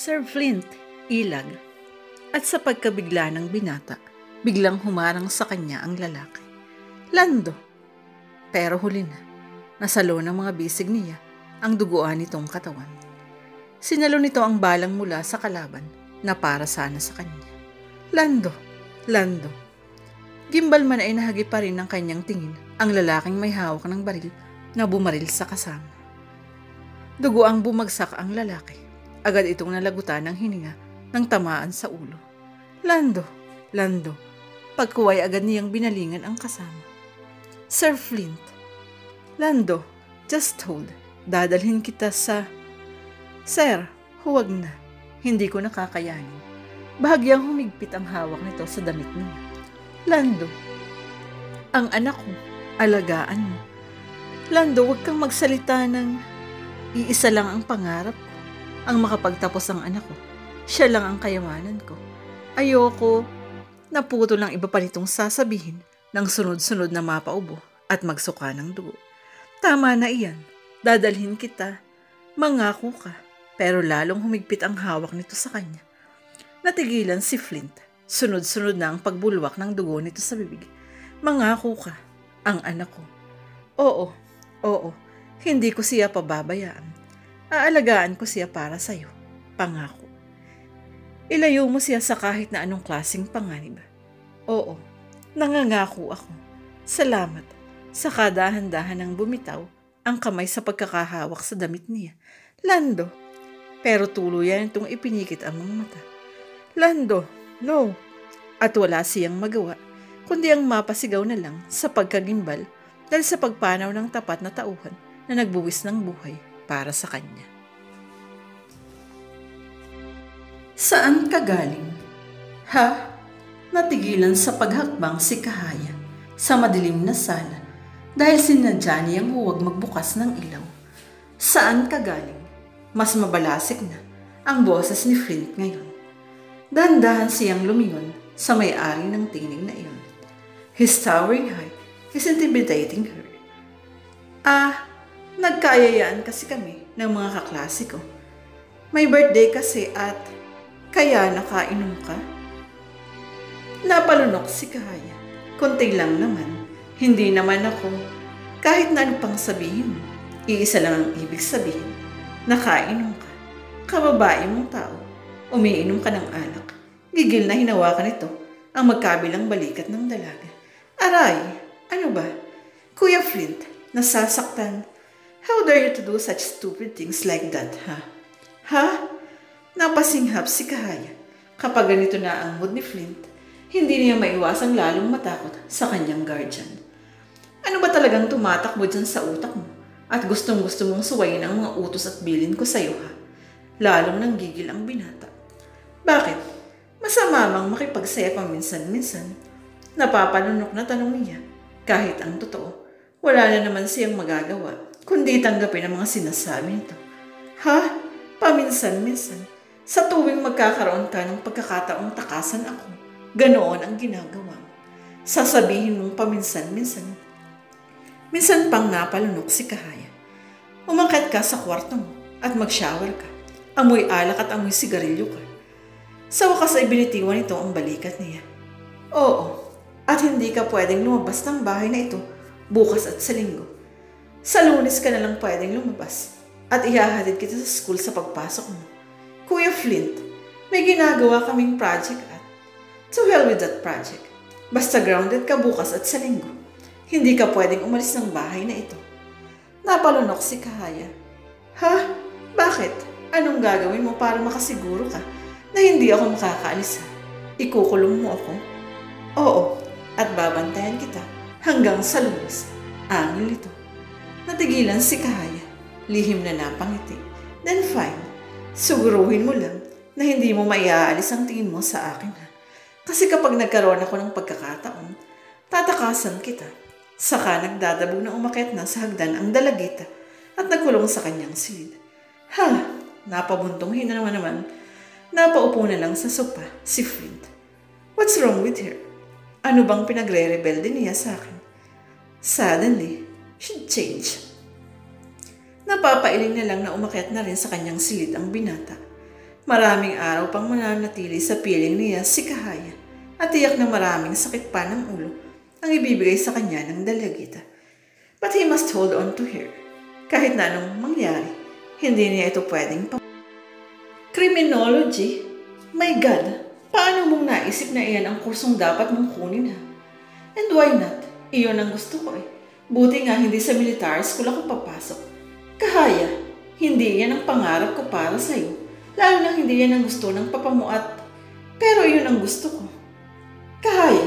Sir Flint, ilag. At sa pagkabigla ng binata, biglang humarang sa kanya ang lalaki. Lando. Pero huli na, nasalo ng mga bisig niya ang duguan nitong katawan. Sinalo nito ang balang mula sa kalaban na para sana sa kanya. Lando, Lando. Gimbal man ay nahagi pa rin ng kanyang tingin ang lalaking may hawak ng baril na bumaril sa kasama. Dugo ang bumagsak ang lalaki. Agad itong nalagutan ng hininga ng tamaan sa ulo. Lando, Lando, pagkuway agad niyang binalingan ang kasama. Sir Flint, Lando, just hold. Dadalhin kita sa... Sir, huwag na. Hindi ko nakakayanin. Bahagyang humigpit ang hawak nito sa damit niya. Lando, ang anak ko, alagaan mo. Lando, huwag kang magsalita ng... Iisa lang ang pangarap ko, ang makapagtapos ang anak ko. Siya lang ang kayamanan ko. Ayoko, naputo lang iba pa nitong sasabihin ng sunod-sunod na mapaubo at magsuka ng dugo. Tama na iyan, dadalhin kita. Mangako ka, pero lalong humigpit ang hawak nito sa kanya. Natigilan si Flint. Sunod-sunod na ang pagbulwak ng dugo nito sa bibig. Mangako ka, ang anak ko. Oo, oo, hindi ko siya pababayaan. Aalagaan ko siya para sa'yo. Pangako. Ilayo mo siya sa kahit na anong klaseng panganib. Oo, nangangako ako. Salamat sa kadahan-dahan ng bumitaw ang kamay sa pagkakahawak sa damit niya. Lando. Pero tuluyan itong ipinikit ang mga mata. Lando, no. At wala siyang magawa, kundi ang mapasigaw na lang sa pagkagimbal dahil sa pagpanaw ng tapat na tauhan na nagbuwis ng buhay para sa kanya. Saan ka galing? Ha? Natigilan sa paghakbang si Kahaya sa madilim na sala dahil sinadya niyang huwag magbukas ng ilaw. Saan ka galing? Mas mabalasik na ang boses ni Flint ngayon. Dahan-dahan siyang lumingon sa may-ari ng tinig na iyon. His towering height is intimidating her. Ah, Nagkaayayaan kasi kami ng mga kaklase. May birthday kasi at kaya nakainom ka? Napalunok si Kaya. Kunti lang naman. Hindi naman ako. Kahit na ano pang sabihin mo, iisa lang ang ibig sabihin. Nakainom ka. Kababae mong tao. Umiinom ka ng alak. Gigil na hinawakan ito ang magkabilang balikat ng dalaga. Aray, ano ba? Kuya Flint, nasasaktan How dare you to do such stupid things like that, ha? Ha? Napasinghap si Kahaya. Kapag ganito na ang mood ni Flint, hindi niya maiwasang lalong matakot sa kanyang guardian. Ano ba talagang tumatakbo dyan sa utak mo? At gustong gusto mong suwayin ang mga utos at bilin ko sa'yo ha? Lalong nang gigil ang binata. Bakit? Masama mang makipagsaya paminsan-minsan. Napapanunok na tanong niya. Kahit ang totoo, wala na naman siyang magagawa kundi tanggapin ang mga sinasabi nito. Ha? Paminsan-minsan, sa tuwing magkakaroon ka ng pagkakataong takasan ako, ganoon ang ginagawa mo. Sasabihin mong paminsan-minsan. Minsan pang napalunok si Kahaya. Umakat ka sa kwarto mo at mag-shower ka. Amoy alak at amoy sigarilyo ka. Sa wakas ay binitiwan ito ang balikat niya. Oo, at hindi ka pwedeng lumabas ng bahay na ito bukas at sa linggo sa lunes ka na lang pwedeng lumabas at ihahatid kita sa school sa pagpasok mo. Kuya Flint, may ginagawa kaming project at to hell with that project. Basta grounded ka bukas at sa linggo. Hindi ka pwedeng umalis ng bahay na ito. Napalunok si Kahaya. Ha? Bakit? Anong gagawin mo para makasiguro ka na hindi ako makakaalis ha? Ikukulong mo ako? Oo, at babantayan kita hanggang sa lunes. Angil ito. Natigilan si Kahaya. Lihim na napangiti. Then fine. Siguruhin mo lang na hindi mo maiaalis ang tingin mo sa akin ha. Kasi kapag nagkaroon ako ng pagkakataon, tatakasan kita. Saka nagdadabo na umakit na sa hagdan ang dalagita at nagkulong sa kanyang silid. Ha, napabuntong hina naman naman. Napaupo na lang sa sopa si Flint. What's wrong with her? Ano bang pinagre-rebelde niya sa akin? Suddenly, should change. Napapailing na lang na umakyat na rin sa kanyang silid ang binata. Maraming araw pang mananatili sa piling niya si Kahaya at tiyak na maraming sakit pa ng ulo ang ibibigay sa kanya ng dalagita. But he must hold on to her. Kahit na anong mangyari, hindi niya ito pwedeng pa. Criminology? My God, paano mong naisip na iyan ang kursong dapat mong kunin ha? And why not? Iyon ang gusto ko eh. Buti nga hindi sa military school ako papasok. Kahaya, hindi yan ang pangarap ko para sa'yo. Lalo na hindi yan ang gusto ng papamuat. Pero iyon ang gusto ko. Kahaya,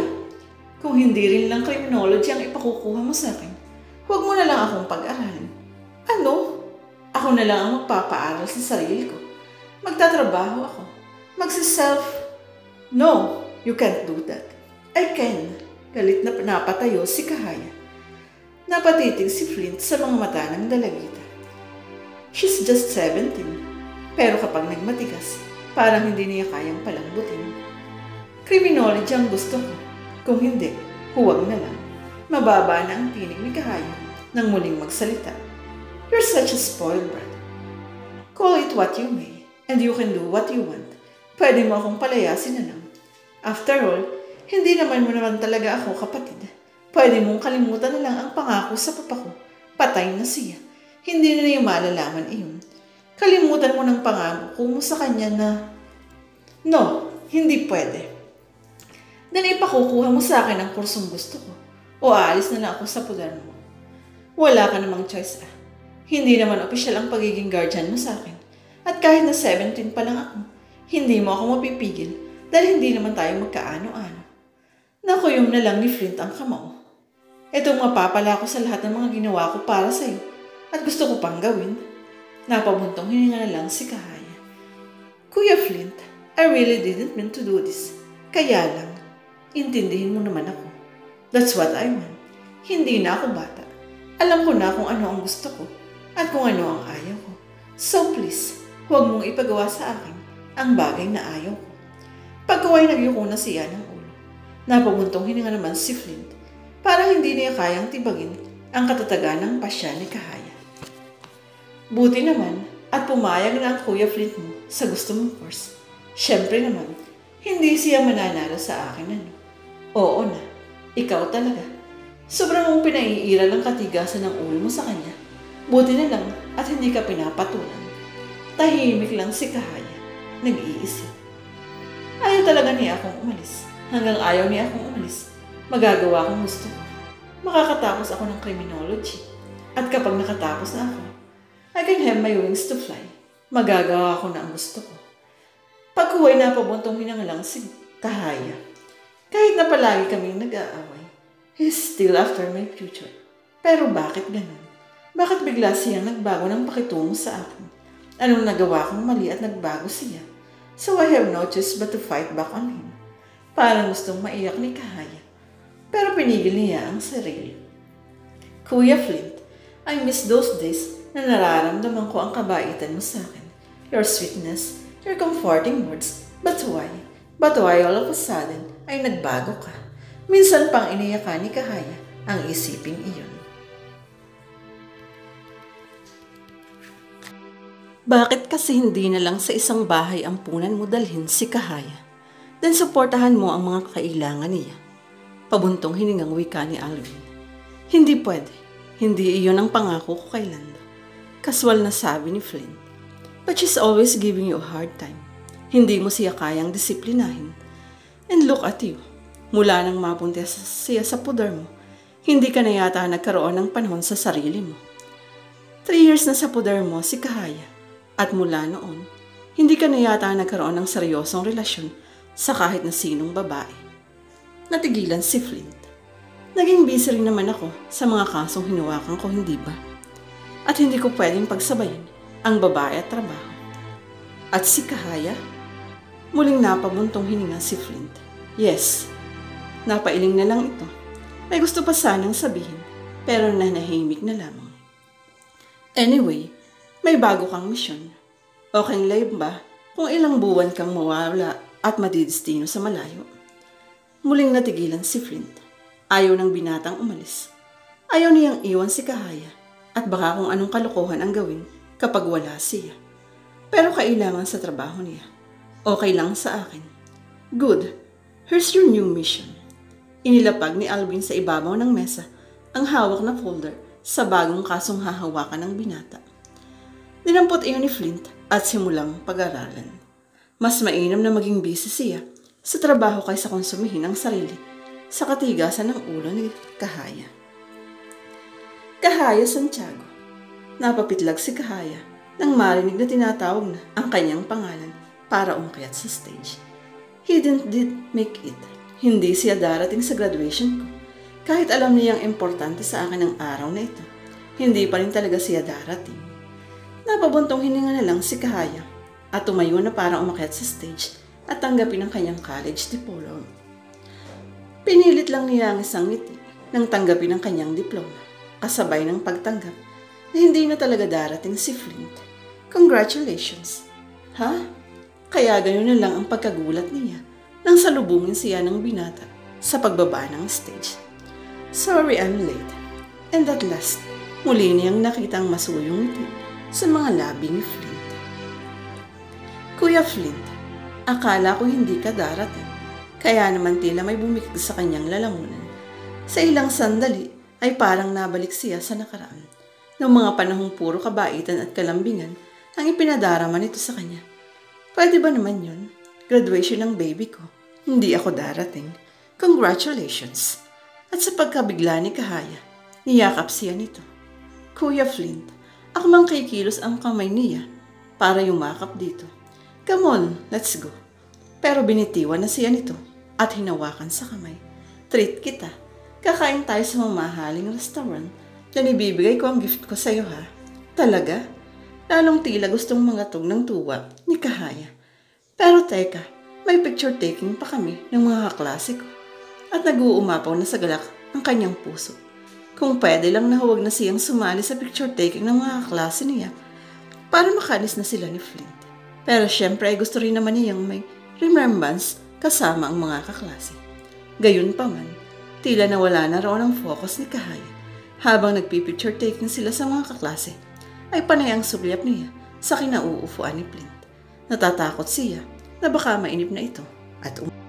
kung hindi rin lang criminology ang ipakukuha mo sa akin, huwag mo na lang akong pag-aralin. Ano? Ako na lang ang magpapaaral sa sarili ko. Magtatrabaho ako. Magsiself. No, you can't do that. I can. Galit na napatayo si Kahaya. Napatitig si Flint sa mga mata ng dalagita. She's just 17. Pero kapag nagmatigas, parang hindi niya kayang palambutin. Criminology ang gusto ko. Kung hindi, huwag na lang. Mababa na ang tinig ni Kahaya nang muling magsalita. You're such a spoiled brat. Call it what you may, and you can do what you want. Pwede mo akong palayasin na lang. After all, hindi naman mo naman talaga ako kapatid. Pwede mong kalimutan na lang ang pangako sa papa ko. Patay na siya hindi na niya malalaman iyon. Kalimutan mo ng pangako mo sa kanya na, No, hindi pwede. Then ipakukuha mo sa akin ang kursong gusto ko. O aalis na lang ako sa pudar mo. Wala ka namang choice ah. Hindi naman opisyal ang pagiging guardian mo sa akin. At kahit na 17 pa lang ako, hindi mo ako mapipigil dahil hindi naman tayo magkaano-ano. Nakuyom na lang ni Flint ang kamao. Itong mapapala ko sa lahat ng mga ginawa ko para sa'yo at gusto ko pang gawin. Napabuntong hininga lang si Kahaya. Kuya Flint, I really didn't mean to do this. Kaya lang, intindihin mo naman ako. That's what I want. Hindi na ako bata. Alam ko na kung ano ang gusto ko at kung ano ang ayaw ko. So please, huwag mong ipagawa sa akin ang bagay na ayaw ko. Pagkaway nagyuko na siya ng ulo. Napabuntong hininga naman si Flint. Parang hindi niya kayang tibagin ang katatagan ng pasya ni Kahaya. Buti naman at pumayag na ang Kuya Flint mo sa gusto mong course. Siyempre naman, hindi siya mananalo sa akin ano. Oo na, ikaw talaga. Sobrang mong pinaiiral ang katigasan ng ulo mo sa kanya. Buti na lang at hindi ka pinapatulan. Tahimik lang si Kahaya, nag-iisip. Ayaw talaga niya akong umalis. Hanggang ayaw niya akong umalis, magagawa akong gusto. Makakatapos ako ng criminology. At kapag nakatapos na ako, I can have my wings to fly. Magagawa ko na ang gusto ko. Pagkuway na pabuntong hinangalang si Kahaya. Kahit na palagi kaming nag-aaway, he's still after my future. Pero bakit ganun? Bakit bigla siyang nagbago ng pakitungo sa akin? Anong nagawa kong mali at nagbago siya? So I have no choice but to fight back on him. Parang gustong maiyak ni Kahaya. Pero pinigil niya ang sarili. Kuya Flint, I miss those days na nararamdaman ko ang kabaitan mo sa akin. Your sweetness, your comforting words. But why? But why all of a sudden ay nagbago ka? Minsan pang iniyakan ni Kahaya ang isiping iyon. Bakit kasi hindi na lang sa isang bahay ang punan mo dalhin si Kahaya? Then suportahan mo ang mga kailangan niya. Pabuntong hiningang wika ni Alvin. Hindi pwede. Hindi iyon ang pangako ko kay Lando. Kaswal na sabi ni Flynn. But she's always giving you a hard time. Hindi mo siya kayang disiplinahin. And look at you. Mula nang mapunta siya sa pudar mo, hindi ka na yata nagkaroon ng panahon sa sarili mo. Three years na sa pudar mo si Kahaya. At mula noon, hindi ka na yata nagkaroon ng seryosong relasyon sa kahit na sinong babae. Natigilan si Flint. Naging busy rin naman ako sa mga kasong hinawakan ko, hindi ba? at hindi ko pwedeng pagsabayin ang babae at trabaho. At si Kahaya, muling napabuntong hininga si Flint. Yes, napailing na lang ito. May gusto pa sanang sabihin, pero nanahimik na lamang. Anyway, may bago kang misyon. Okay live ba kung ilang buwan kang mawala at madidistino sa malayo? Muling natigilan si Flint. Ayaw ng binatang umalis. Ayaw niyang iwan si Kahaya at baka kung anong kalokohan ang gawin kapag wala siya. Pero kailangan sa trabaho niya. Okay lang sa akin. Good. Here's your new mission. Inilapag ni Alvin sa ibabaw ng mesa ang hawak na folder sa bagong kasong hahawakan ng binata. Dinampot iyon ni Flint at simulang pag-aralan. Mas mainam na maging busy siya sa trabaho kaysa konsumihin ang sarili sa katigasan ng ulo ni Kahaya. Kahaya Santiago. Napapitlag si Kahaya nang marinig na tinatawag na ang kanyang pangalan para umakyat sa stage. He didn't did make it. Hindi siya darating sa graduation ko. Kahit alam niyang importante sa akin ang araw na ito, hindi pa rin talaga siya darating. Napabuntong hininga na lang si Kahaya at tumayo na para umakyat sa stage at tanggapin ang kanyang college diploma. Pinilit lang niya ang isang ngiti nang tanggapin ang kanyang diploma, kasabay ng pagtanggap na hindi na talaga darating si Flint. Congratulations! Ha? Kaya ganyan na lang ang pagkagulat niya nang salubungin siya ng binata sa pagbaba ng stage. Sorry I'm late. And at last, muli niyang nakita ang masuyong ngiti sa mga labi ni Flint. Kuya Flint, akala ko hindi ka darating. Kaya naman tila may bumikig sa kanyang lalamunan. Sa ilang sandali ay parang nabalik siya sa nakaraan. Noong mga panahong puro kabaitan at kalambingan ang ipinadarama nito sa kanya. Pwede ba naman yun? Graduation ng baby ko. Hindi ako darating. Congratulations! At sa pagkabigla ni Kahaya, niyakap siya nito. Kuya Flint, ako mang kikilos ang kamay niya para yumakap dito. Come on, let's go. Pero binitiwan na siya nito at hinawakan sa kamay. Treat kita. Kakain tayo sa mamahaling restaurant na ibibigay ko ang gift ko sa iyo ha. Talaga? Lalong tila gustong mangatog ng tuwa ni Kahaya. Pero teka, may picture taking pa kami ng mga kaklase. At nag-uumapaw na sa galak ang kanyang puso. Kung pwede lang na huwag na siyang sumali sa picture taking ng mga klase niya para makalis na sila ni Flint. Pero syempre ay gusto rin naman niyang may remembrance kasama ang mga kaklase. Gayun pa man, tila nawala na roon ang focus ni Kahaya. Habang nagpipicture taking sila sa mga kaklase, ay panay ang sulyap niya sa kinauufuan ni Flint. Natatakot siya na baka mainip na ito at um-